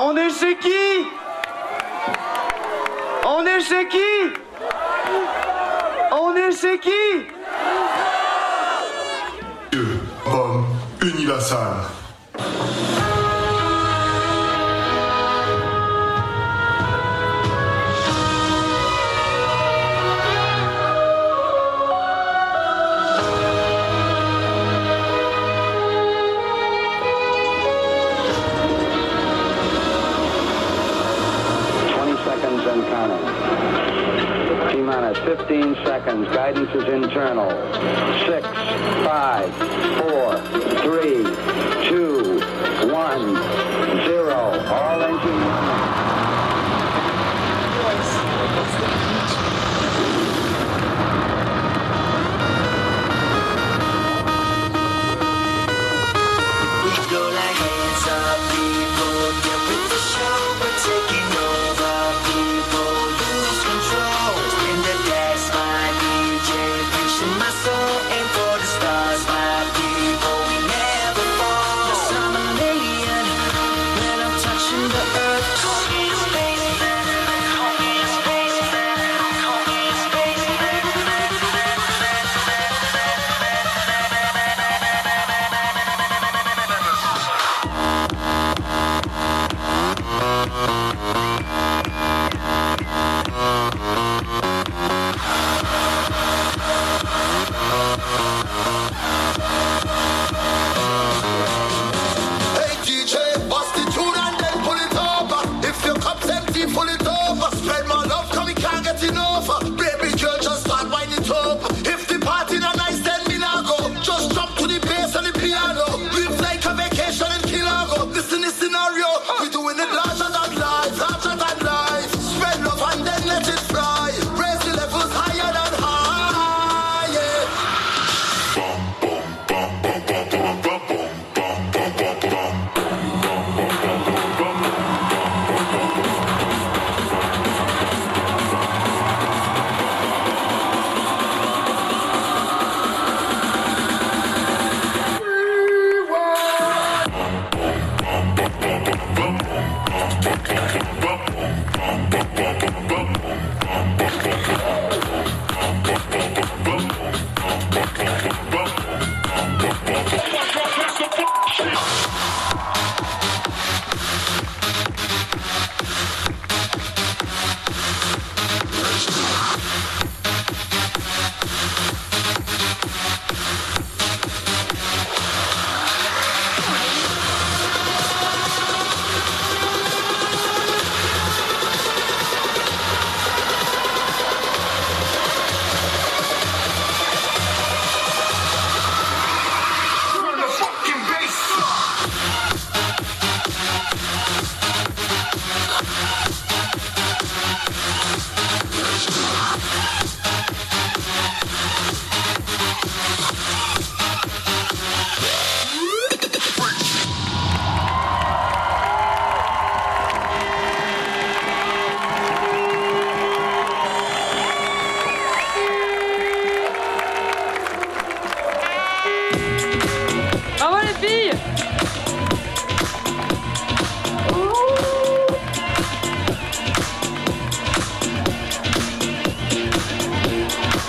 On est chez qui? On est chez qui? On est chez qui? Dieu, homme, unis 15 seconds. Guidance is internal. Six, five, four, three, two, one, zero. All engines